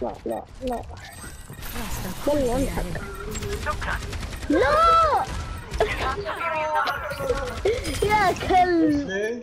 no, no, no. Only one tank. No! yeah, kill.